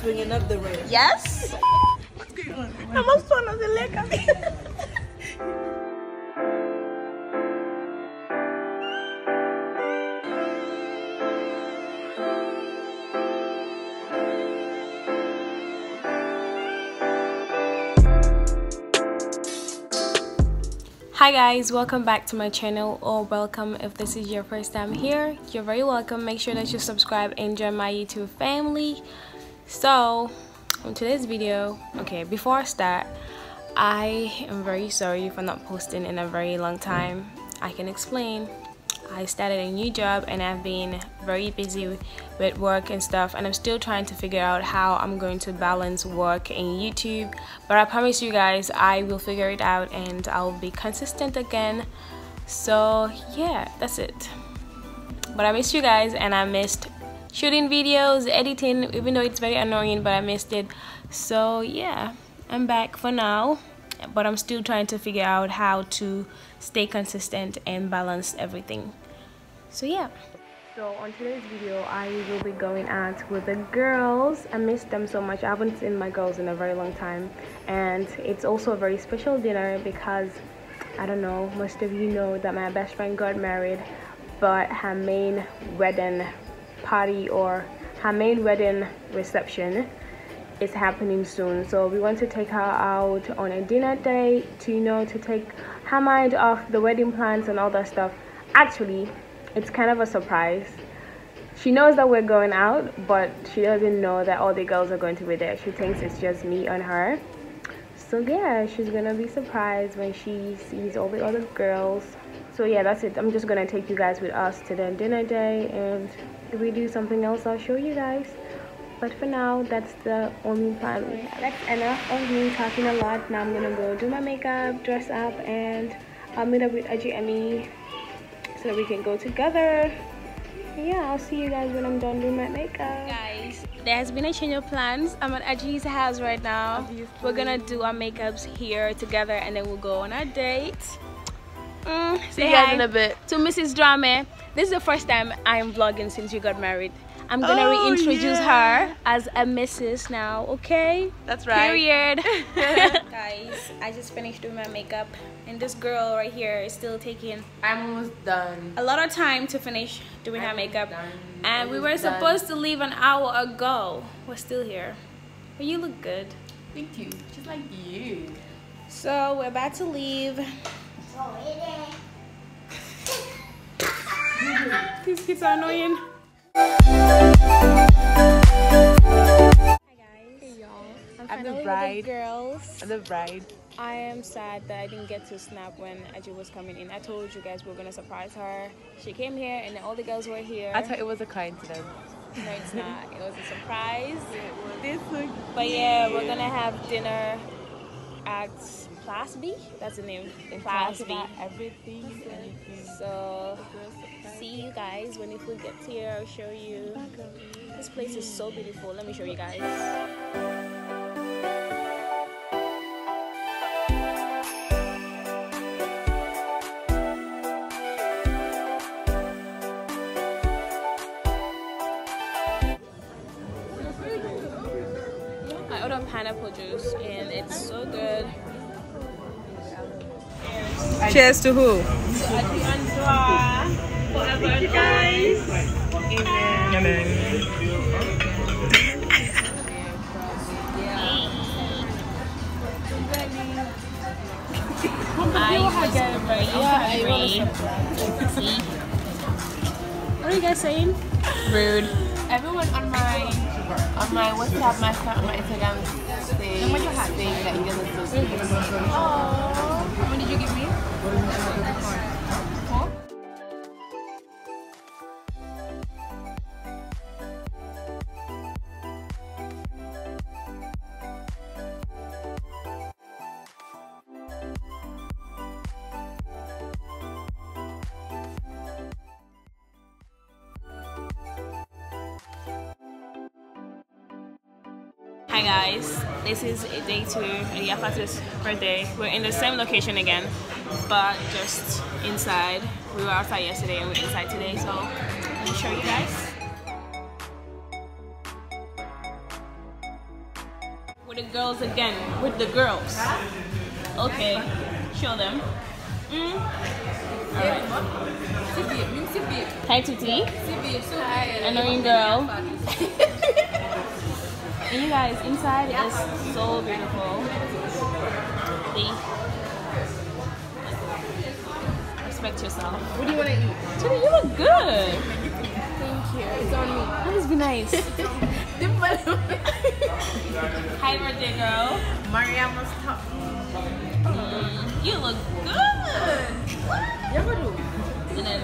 swinging up the ring. Yes. Estamos solos de leca. hi guys welcome back to my channel or welcome if this is your first time here you're very welcome make sure that you subscribe and join my youtube family so in today's video okay before i start i am very sorry for not posting in a very long time. I can explain. I started a new job and I've been very busy with work and stuff and I'm still trying to figure out how I'm going to balance work and YouTube. But I promise you guys I will figure it out and I'll be consistent again. So yeah that's it. But I missed you guys and I missed shooting videos editing even though it's very annoying but I missed it. So yeah I'm back for now but I'm still trying to figure out how to stay consistent and balance everything. So yeah. So on today's video I will be going out with the girls. I miss them so much. I haven't seen my girls in a very long time. And it's also a very special dinner because I don't know most of you know that my best friend got married but her main wedding party or her main wedding reception is happening soon. So we want to take her out on a dinner date to you know to take her mind off the wedding plans and all that stuff. Actually it's kind of a surprise. She knows that we're going out but she doesn't know that all the girls are going to be there. She thinks it's just me and her. So yeah she's gonna be surprised when she sees all the other girls. So yeah that's it. I'm just gonna take you guys with us to the dinner day and if we do something else i'll show you guys. But for now that's the only plan we have. That's enough of me talking a lot. Now i'm gonna go do my makeup dress up and i'll meet up with Aji Emmy so that we can go together. Yeah i'll see you guys when i'm done doing my makeup. Guys there has been a change of plans. I'm at Aji's house right now. Obviously. we're gonna do our makeups here together and then we'll go on our date. Mm, see you guys in a bit. To mrs drama this is the first time i'm vlogging since you got married I'm gonna oh, reintroduce yeah. her as a Mrs. now, okay? That's right. Period. Guys, I just finished doing my makeup, and this girl right here is still taking. I'm almost done. A lot of time to finish doing I'm her makeup, done. and we were done. supposed to leave an hour ago. We're still here, but you look good. Thank you. Just like you. So we're about to leave. These kids are annoying. Hi guys. Hey y'all. I'm, I'm the bride. The girls. I'm the bride. I am sad that I didn't get to snap when Aji was coming in. I told you guys we were gonna surprise her. She came here and all the girls were here. I thought it was a coincidence. No, it's not. It was a surprise. This but yeah, we're gonna have dinner at Class B. That's the name. Class B. Everything, anything. So see you guys when the food gets here. I'll show you. This place is so beautiful. Let me show you guys. Pineapple juice and it's so good. Cheers to who? Forever, guys. Amen. What are you guys saying? Rude. Everyone on my on my WhatsApp, my my Instagram say, saying that you guys are so sweet. Aww. How many did you give me? Hi guys, this is day two of Yafa's birthday. We're in the same location again, but just inside. We were outside yesterday and we're inside today, so let me show you guys. With the girls again. With the girls. Okay. Show them. Mm. Alright. Hi, Tuti. Annoying girl. and you guys, inside is so beautiful. See? Respect yourself. What do you want to eat? Tuti, you look good. Thank you. It's on me. Please be nice. Hi, birthday girl. Mariama's top. Mm, you look good. Then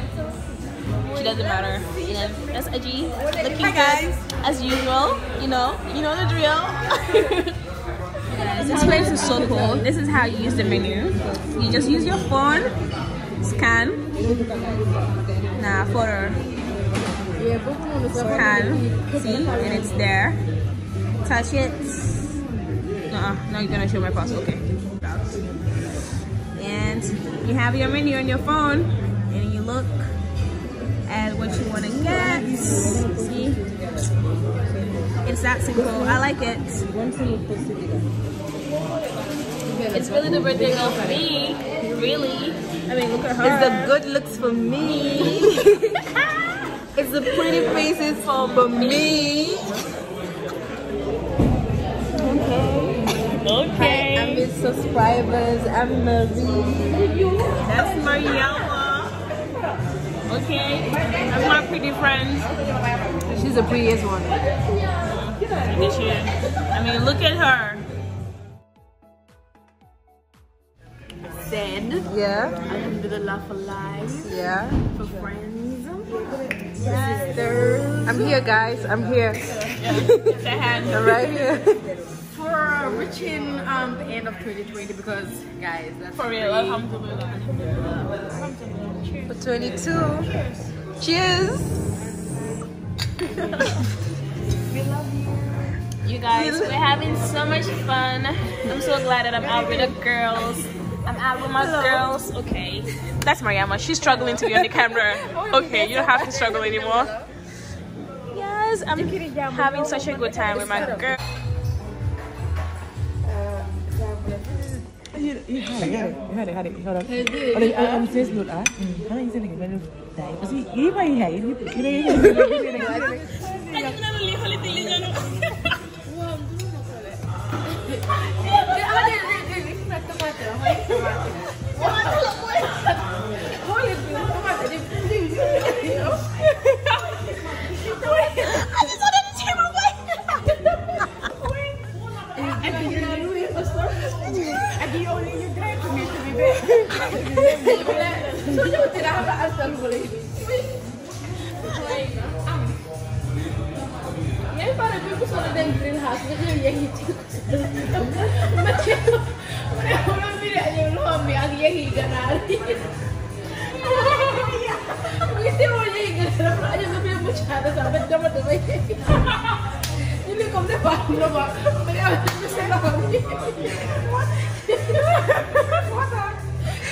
she doesn't matter. And then that's Edgy. Looking Hi, good as usual. You know, you know the drill. Guys, this place is so cool. This is how you use the menu. You just use your phone, scan. Nah, photo. Scan. See, and it's there. Touch it. Uh-uh. Now you're gonna show my password. Okay. And you have your menu on your phone, and you look at what you want to get. See, it's that simple. I like it. It's really the birthday girl for me. Really. I mean, look at her. It's the good looks for me. it's the pretty faces for, for me. Okay. Okay. I'm his subscribers. I'm Marie. That's Mariama. Okay. That's my pretty friend. She's the prettiest one. Look at. I mean, look at her. Said, Yeah, I am the love for life, yeah. for friends, sisters, I'm here, guys. I'm here. It's a hand. I'm right here. For reaching um, the end of 2020 because, guys, that's For real. pretty- Alhamdulillah. For 22. Cheers. Cheers. we love you You guys, we're having so much fun. I'm so glad that I'm out with the girls. I'm out with my girls. Okay. That's Mariama. She's struggling to be on the camera. Okay, you don't have to struggle anymore. Yes, I'm having such a good time with my girl. Hadi, hadi, hold on. Oleh om ses lut ah. Ini kamu para Pak. eu Kamu? da greenhouse, eu Kamu? rir. Mas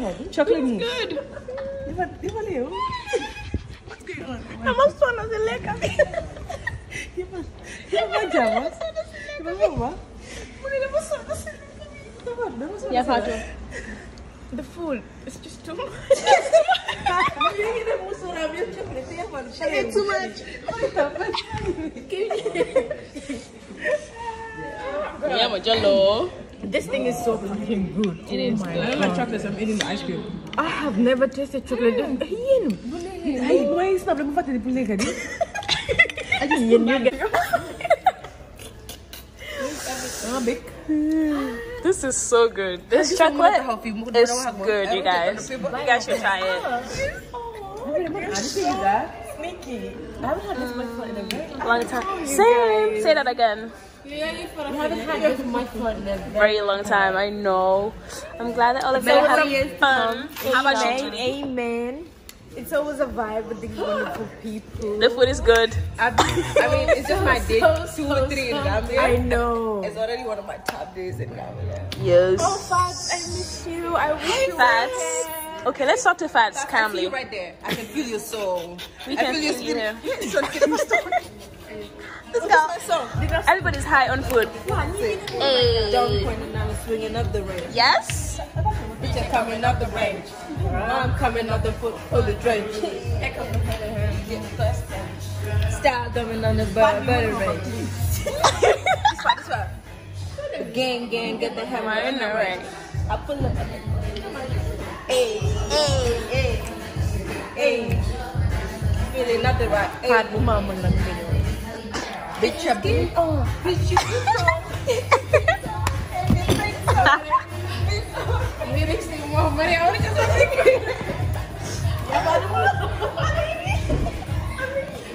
mind? Chocolate mousse. Good. Dia valeu. I'm also not the leg of it. Dia macam mas. Dia apa? Yafatu. The food is just too much. it's Too much. Yeah, but jello. This thing is so fucking good. It is oh I good. like chocolate. I'm eating the ice cream. I have never tasted chocolate. Yin. Ay, why is not? Lagi fat di pulih kan? Yin, you get. This is so good. This chocolate is good, you guys. You guys should try it. Ada sih juga. sneaky. I haven't had this much fun in a very Long time. Same. Say that again. We haven't had this much fun in a very Very long time. I know. I'm glad that all of you Many have years to fun. How about you? Amen, amen. It's always a vibe with these wonderful people. The food is good. I, I mean, it's just my day two or three in Gambia. I know. It's already one of my top days in Gambia. Yes. Oh, Fats, I miss you. I wish you were Fats. here. Okay, let's talk to Fats I feel calmly. you right there. I can feel your soul. We I can feel your feel you spirit. here. This one can Let's go. Everybody's high on food. Hey. Down pointing swinging up the range. Yes. Bitch, coming up the range. I'm coming up the foot of the drench. Style coming on the butter, butter range. this part, this part. Gang, gang, get the hammer in the range. I pull up. Hey, hey, hey, hey. Feeling nothing right. Hey, Fat woman on the middle. bitch, you been on. Bitch, you been on. Lyrics need more money. I only just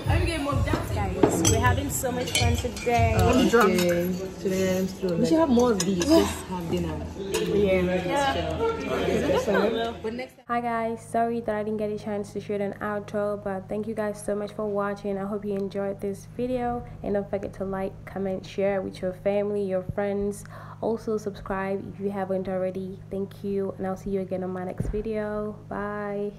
I'm getting more dance. Guys, we're having so much fun today. I'm drunk. Today I'm still. We should have more of these. Just have dinner. Hi guys, sorry that I didn't get a chance to shoot an outro, but thank you guys so much for watching. I hope you enjoyed this video and don't forget to like, comment, share with your family, your friends. Also subscribe if you haven't already. Thank you and I'll see you again on my next video. Bye.